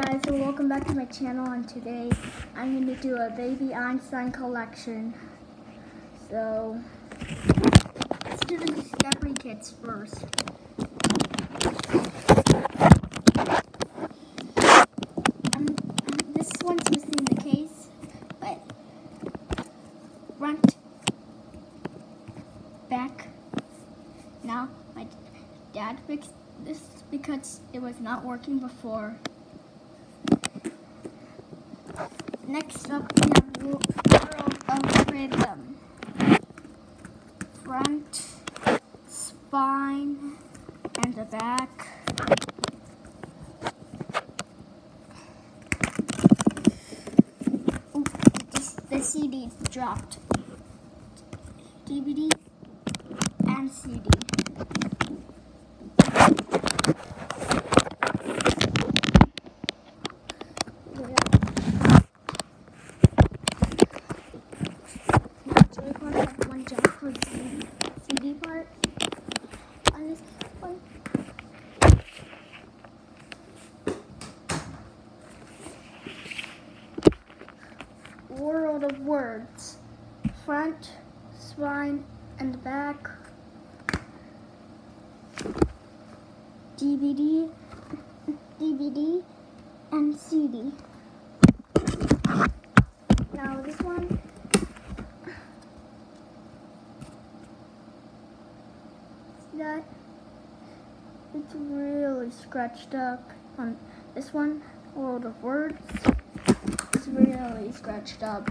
guys, so welcome back to my channel and today I'm going to do a baby Einstein collection. So, let's do the discovery kits first. Um, this one's missing the case, but front, back. Now, my dad fixed this because it was not working before. Next up, we have World of Rhythm. Front, spine, and the back. Ooh, this, the CD dropped. DVD and CD. Joy-Con have one jack for the CD, CD part on this one. Words. Front, spine, and back. DVD, DVD, and CD. Now this one. That? It's really scratched up on this one, World of Words. It's really scratched up.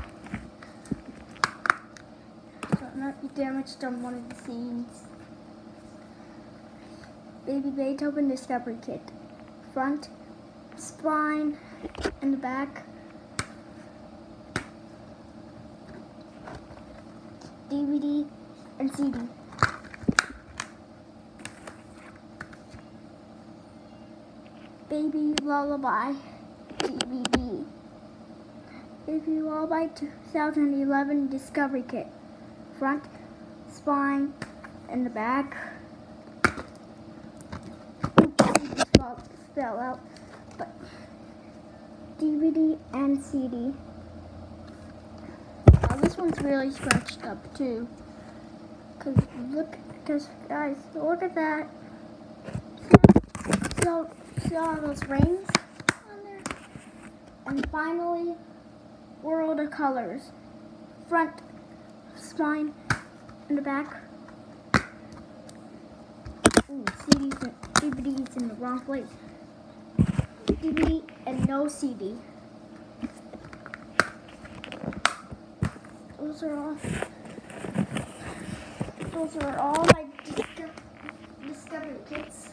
Might be damaged on one of the scenes. Baby Beethoven Discovery Kit. Front, spine, and the back. DVD and CD. Baby Lullaby DVD. Baby Lullaby 2011 Discovery Kit. Front, spine, and the back. Oops, spell, out. But DVD and CD. Now uh, this one's really scratched up too. Cause look, cause guys, look at that. So, see all those rings on there? And finally, World of Colors. Front, spine, and the back. Ooh, CD's and DVD's in the wrong place. DVD and no CD. Those are all. Those are all my disco discovery kits.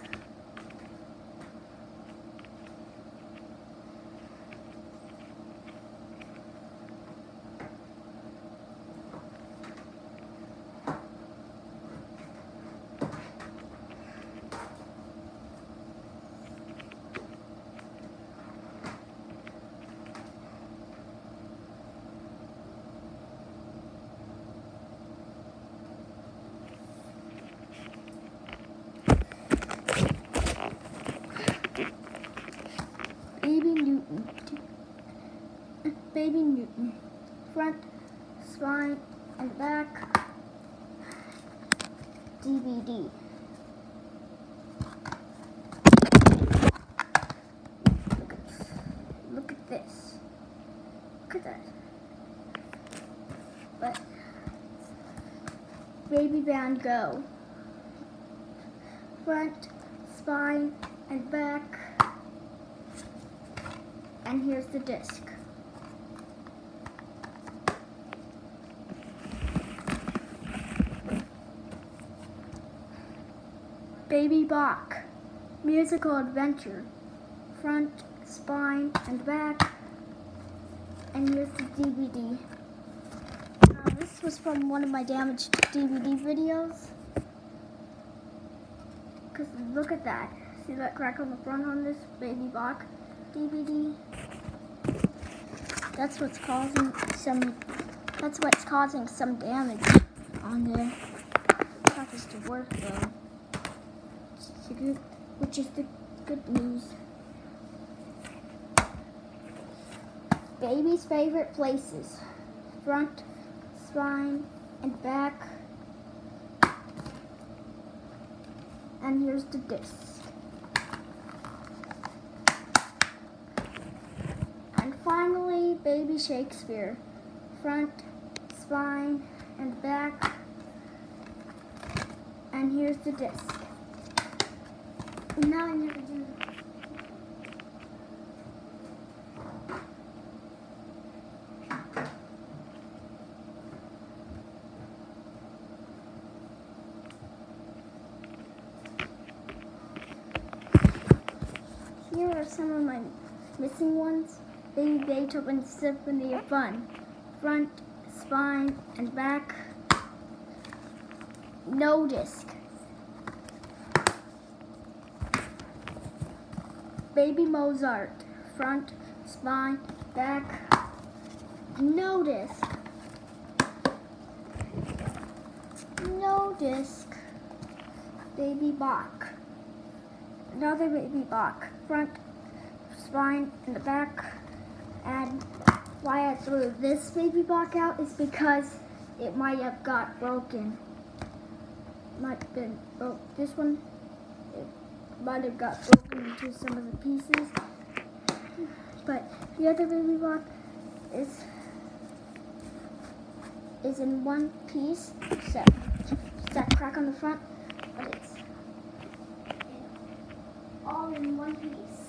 Baby Newton. Baby Newton. Front, spine, and back. DVD. Look at, look at this. Look at that. But Baby Van Gogh. Front, spine, and back. And here's the disc. Baby Bach, musical adventure, front, spine, and back. And here's the DVD. Uh, this was from one of my damaged DVD videos. Cause look at that. See that crack on the front on this Baby Bach DVD? That's what's causing some. That's what's causing some damage on there. Not just to work though. Which is the good, news. Baby's favorite places. Front, spine, and back. And here's the disc. And finally, Baby Shakespeare. Front, spine, and back. And here's the disc. Here are some of my missing ones. Baby Beethoven Symphony of Fun. Front, spine, and back. No disc. Baby Mozart. Front, spine, back. No disc. No disc. Baby Bach. Another baby Bach. Front, spine, and the back. And why I threw this baby Bach out is because it might have got broken. Might have been broke. This one, it might have got broken into some of the pieces. But the other baby Bach is is in one piece. So, just that crack on the front, but it's all in one piece.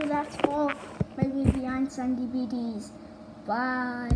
So that's all my Baby Einstein DVDs. Bye.